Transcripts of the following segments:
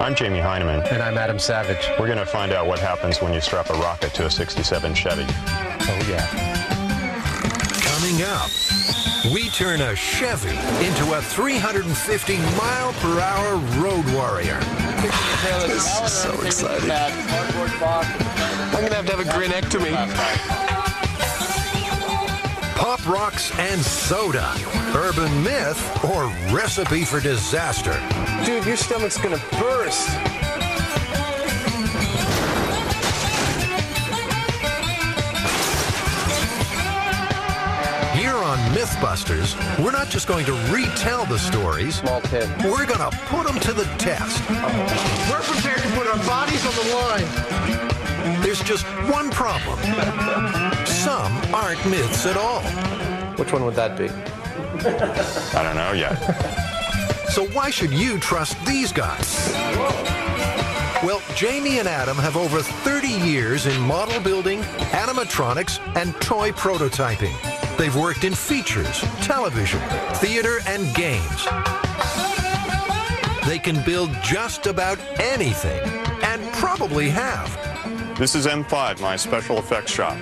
I'm Jamie Hyneman. And I'm Adam Savage. We're going to find out what happens when you strap a rocket to a 67 Chevy. Oh, yeah. Coming up, we turn a Chevy into a 350 mile per hour road warrior. This is so exciting. I'm going to have to have a grinectomy. Pop rocks and soda. Urban myth or recipe for disaster. Dude, your stomach's going to burst. Here on Mythbusters, we're not just going to retell the stories. Small tip. We're going to put them to the test. We're prepared to put our bodies on the line. There's just one problem. Some aren't myths at all. Which one would that be? I don't know yet. So why should you trust these guys? Well, Jamie and Adam have over 30 years in model building, animatronics, and toy prototyping. They've worked in features, television, theater, and games. They can build just about anything, and probably have. This is M5, my special effects shop.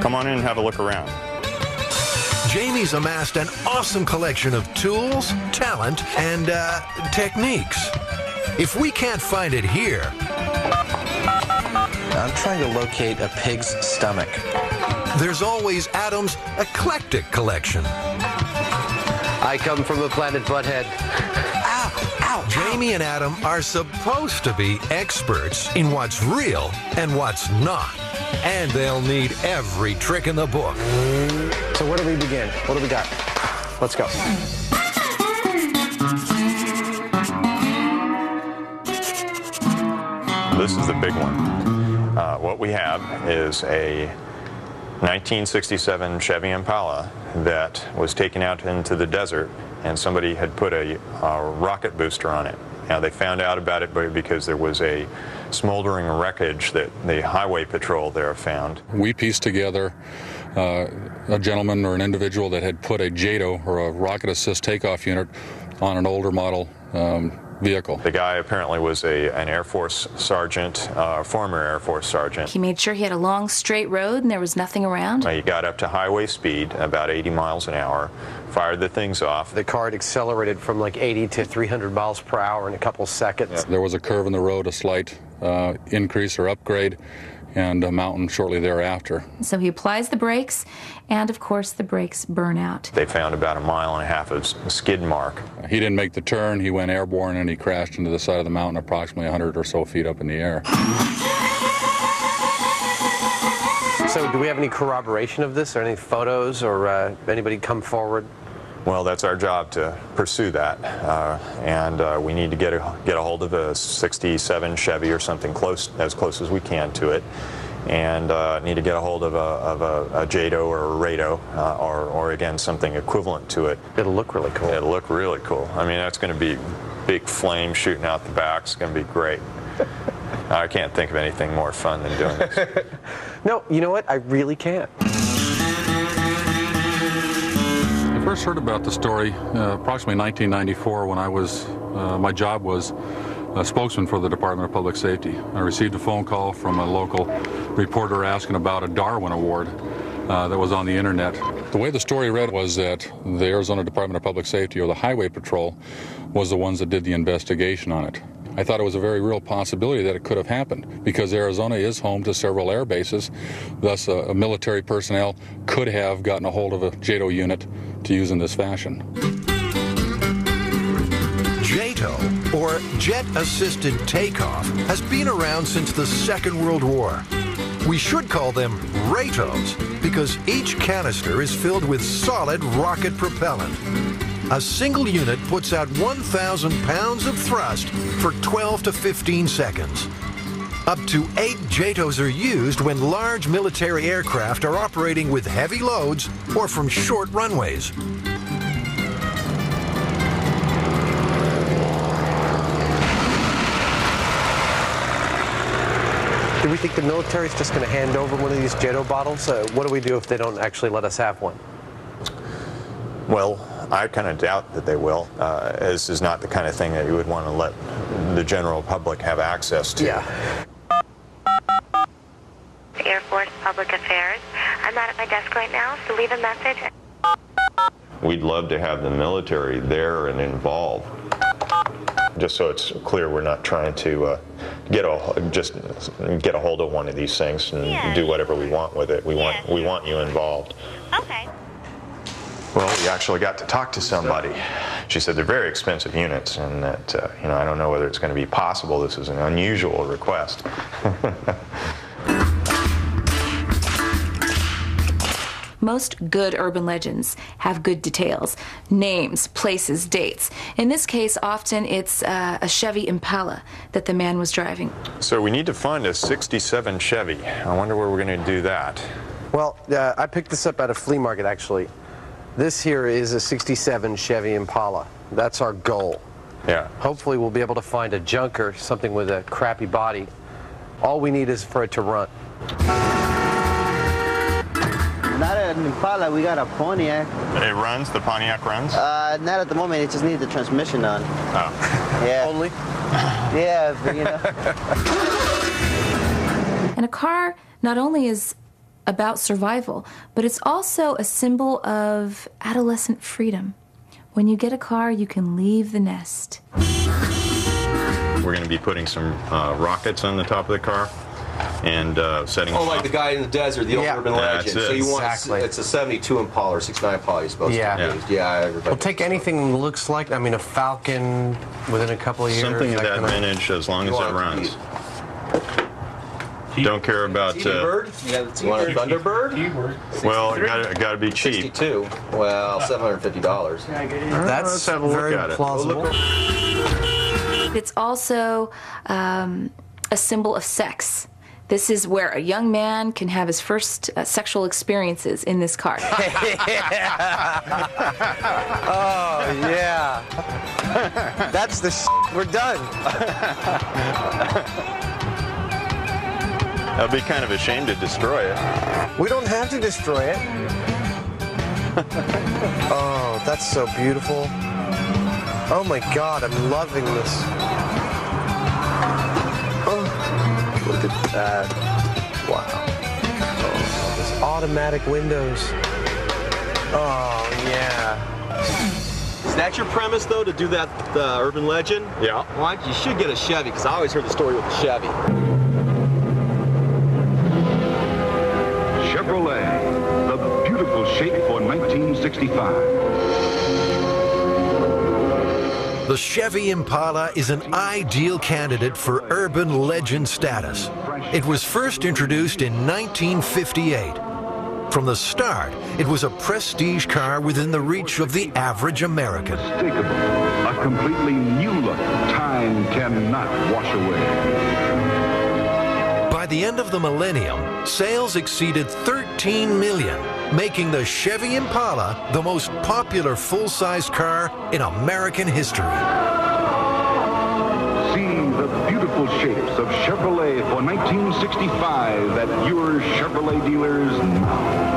Come on in and have a look around. Jamie's amassed an awesome collection of tools, talent, and uh, techniques. If we can't find it here, I'm trying to locate a pig's stomach. there's always Adam's eclectic collection. I come from the planet Butthead. Jamie and Adam are supposed to be experts in what's real and what's not. And they'll need every trick in the book. So where do we begin? What do we got? Let's go. This is the big one. Uh, what we have is a 1967 Chevy Impala that was taken out into the desert and somebody had put a, a rocket booster on it. Now they found out about it because there was a smoldering wreckage that the highway patrol there found. We pieced together uh, a gentleman or an individual that had put a JATO or a rocket assist takeoff unit on an older model um, vehicle. The guy apparently was a, an Air Force sergeant, uh, former Air Force sergeant. He made sure he had a long straight road and there was nothing around. He got up to highway speed, about 80 miles an hour, fired the things off. The car had accelerated from like 80 to 300 miles per hour in a couple seconds. There was a curve in the road, a slight uh, increase or upgrade, and a mountain shortly thereafter. So he applies the brakes, and of course, the brakes burn out. They found about a mile and a half of skid mark. He didn't make the turn, he went airborne and he crashed into the side of the mountain approximately 100 or so feet up in the air. So do we have any corroboration of this or any photos or uh, anybody come forward? Well, that's our job to pursue that, uh, and uh, we need to get a, get a hold of a 67 Chevy or something close, as close as we can to it, and uh, need to get a hold of a, of a, a JATO or a RATO, uh, or, or again something equivalent to it. It'll look really cool. It'll look really cool. I mean, that's going to be big flame shooting out the back. It's going to be great. I can't think of anything more fun than doing this. No, you know what? I really can't. First heard about the story uh, approximately 1994 when I was, uh, my job was a spokesman for the Department of Public Safety. I received a phone call from a local reporter asking about a Darwin Award uh, that was on the internet. The way the story read was that the Arizona Department of Public Safety or the Highway Patrol was the ones that did the investigation on it. I thought it was a very real possibility that it could have happened because Arizona is home to several air bases. Thus, a, a military personnel could have gotten a hold of a JATO unit to use in this fashion. JATO, or Jet Assisted Takeoff, has been around since the Second World War. We should call them RATOs because each canister is filled with solid rocket propellant. A single unit puts out 1,000 pounds of thrust for 12 to 15 seconds. Up to eight JATOs are used when large military aircraft are operating with heavy loads or from short runways. Do we think the military is just going to hand over one of these JATO bottles? Uh, what do we do if they don't actually let us have one? Well, I kind of doubt that they will. Uh, this is not the kind of thing that you would want to let the general public have access to. Yeah. Air Force Public Affairs. I'm not at my desk right now, so leave a message. We'd love to have the military there and involved. Just so it's clear, we're not trying to uh, get a just get a hold of one of these things and Yeah. do whatever we want with it. We want we want you involved. Okay. Well, we actually got to talk to somebody. She said they're very expensive units, and that uh, you know I don't know whether it's going to be possible. This is an unusual request. Most good urban legends have good details names, places, dates. In this case, often it's uh, a Chevy Impala that the man was driving. so we need to find a '67 Chevy. I wonder where we're going to do that. Well, uh, I picked this up at a flea market, actually. This here is a 67 Chevy Impala. That's our goal. Yeah. Hopefully, we'll be able to find a junker, something with a crappy body. All we need is for it to run. Not an Impala, we got a Pontiac. It runs. The Pontiac runs. Uh, not at the moment, it just needs the transmission on. oh. Yeah. Only? Yeah, but, you know. And a car not only is about survival, but it's also a symbol of adolescent freedom. When you get a car, you can leave the nest. We're going to be putting some uh, rockets on the top of the car and uh, setting. Oh, like off. the guy in the desert, the old Yeah. urban That's legend. it. So you want Exactly. it's a 72 Impala or 69 Impala you're supposed Yeah. to use. Yeah, everybody. We'll take anything that looks like, I mean, a Falcon within a couple of years. Something of that kind vintage, as long as it want it runs. Be- Don't care about. Uh, T-Bird? You want a Thunderbird? well, got got to be cheap. 62. Well, $750. That's let's have a look very at it. plausible. It's also um, a symbol of sex. This is where a young man can have his first uh, sexual experiences in this car. Oh, yeah. That's the sh- We're done. I'd be kind of ashamed to destroy it. We don't have to destroy it. oh, that's so beautiful. Oh my God, I'm loving this. Oh, look at that. Wow. Oh, those automatic windows. Oh, yeah. Is that your premise, though, to do that uh, urban legend? Yeah. Why? You should get a Chevy, because I always heard the story with the Chevy. Shape for 1965. The Chevy Impala is an ideal candidate for urban legend status. It was first introduced in 1958. From the start, it was a prestige car within the reach of the average American. A completely new look time cannot wash away. By the end of the millennium, sales exceeded 13 million, making the Chevy Impala the most popular full-size car in American history. See the beautiful shapes of Chevrolet for 1965 at your Chevrolet dealers now.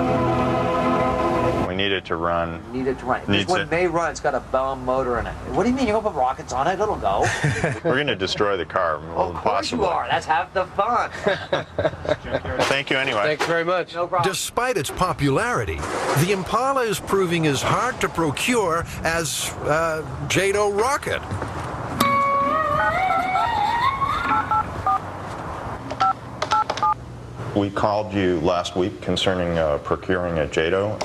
We need it to run. Need it to run. This one it. may run. It's got a bomb motor in it. What do you mean? You're gonna put rockets on it? It'll go. We're going to destroy the car. of course you are. That's half the fun. Thank you anyway. Thanks very much. No problem. Despite its popularity, the Impala is proving as hard to procure as uh, JATO Rocket. We called you last week concerning uh, procuring a JATO.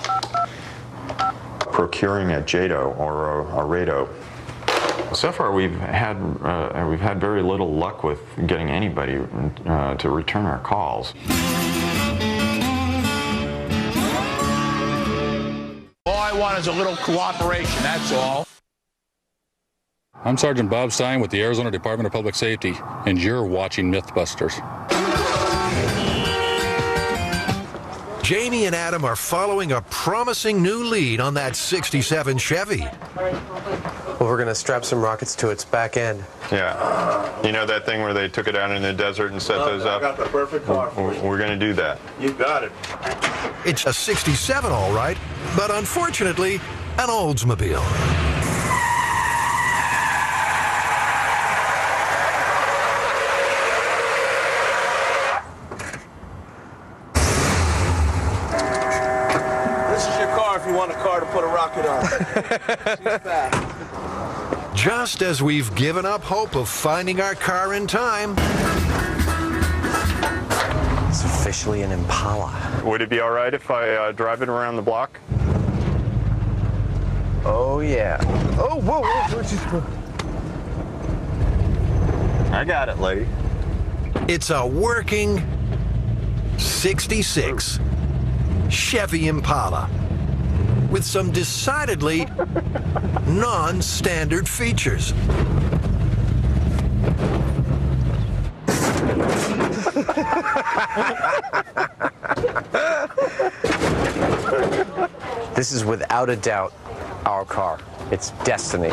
Procuring a JATO or a, a RATO. So far, we've had uh, we've had very little luck with getting anybody uh, to return our calls. All I want is a little cooperation, that's all. I'm Sergeant Bob Stein with the Arizona Department of Public Safety, and you're watching Mythbusters. Jamie and Adam are following a promising new lead on that 67 Chevy. Well, we're going to strap some rockets to its back end. Yeah. You know that thing where they took it out in the desert and set oh, those up? the perfect car We're going to do that. You got it. It's a 67, all right, but unfortunately, an Oldsmobile. This is your car if you want a car to put a rocket on. She's fast. Just as we've given up hope of finding our car in time, It's officially an Impala. Would it be all right if I uh, drive it around the block? Oh, yeah. Oh, whoa, whoa. I got it, lady. it's a working 66 Chevy Impala with some decidedly non standard features. This is without a doubt our car. It's destiny.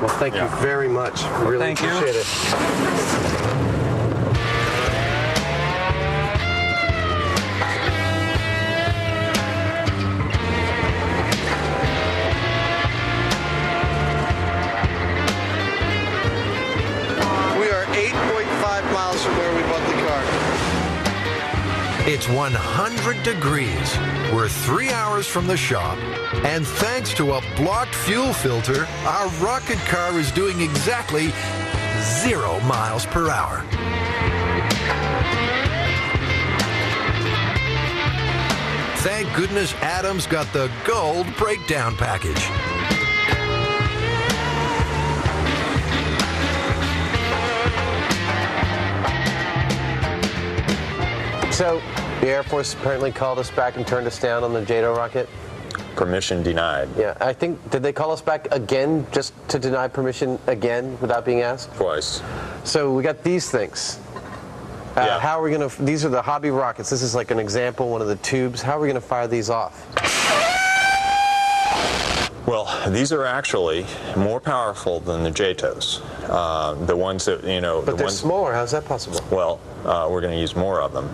Well, thank you very much. Really Thank you. appreciate it. It's 100 degrees. We're three hours from the shop, and thanks to a blocked fuel filter, our rocket car is doing exactly zero miles per hour. Thank goodness Adam's got the gold breakdown package. So, the Air Force apparently called us back and turned us down on the JATO rocket. Permission denied Yeah, I think, did they call us back again just to deny permission again without being asked? twice. So, we got these things. Uh, Yeah. How are we going to, these are the hobby rockets. This is like an example, one of the tubes. How are we going to fire these off? Well, these are actually more powerful than the JATOs. Uh, the ones that, you know, But the they're ones. smaller. How's that possible? Well, uh, we're going to use more of them.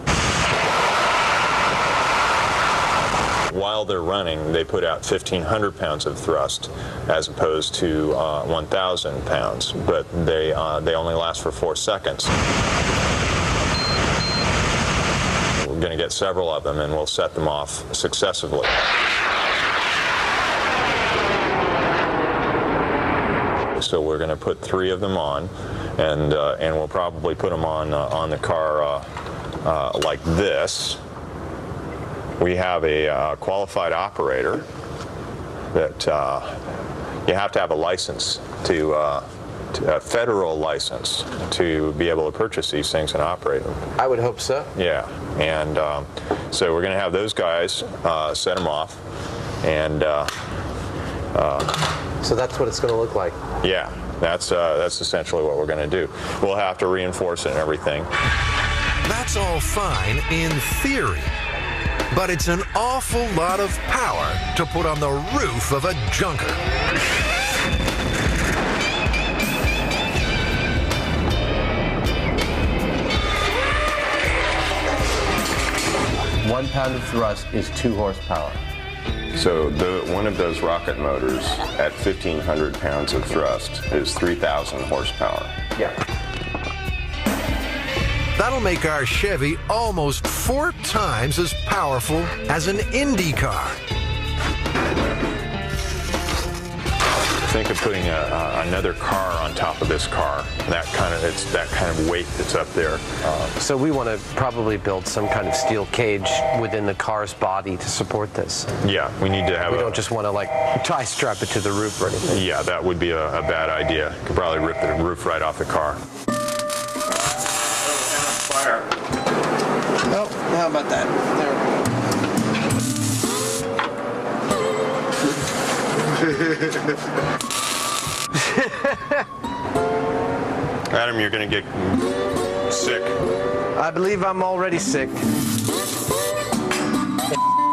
While they're running, they put out 1,500 pounds of thrust as opposed to uh, 1,000 pounds, but they, uh, they only last for four seconds. We're going to get several of them and we'll set them off successively. So we're going to put three of them on, and uh, and we'll probably put them on uh, on the car uh, uh, like this. We have a uh, qualified operator that uh, you have to have a license to, uh, to a federal license to be able to purchase these things and operate them. I would hope so. Yeah, and um, so we're going to have those guys uh, set them off, and uh, So that's what it's going to look like. yeah, that's uh, that's essentially what we're going to do. We'll have to reinforce it and everything. That's all fine in theory. But it's an awful lot of power to put on the roof of a junker. One pound of thrust is two horsepower. So the, one of those rocket motors at 1,500 pounds of thrust is 3,000 horsepower. Yeah. That'll make our Chevy almost four times as powerful as an Indy car. Think of putting a, a, another car on top of this car. That kind of it's that kind of weight that's up there. Uh, So we want to probably build some kind of steel cage within the car's body to support this. yeah, we need to have. We a, don't just want to like tie strap it to the roof or anything. Yeah, that would be a, a bad idea. Could probably rip the roof right off the car. About that? There. Adam, you're going to get sick. I believe I'm already sick. Give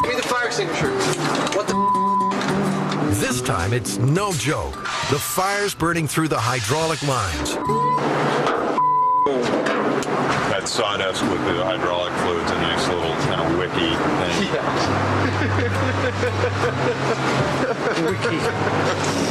me the fire extinguisher. What the? This time it's no joke. The fire's burning through the hydraulic lines. That sawdust with the hydraulic fluid's a nice little kind of wicky thing. Wiki.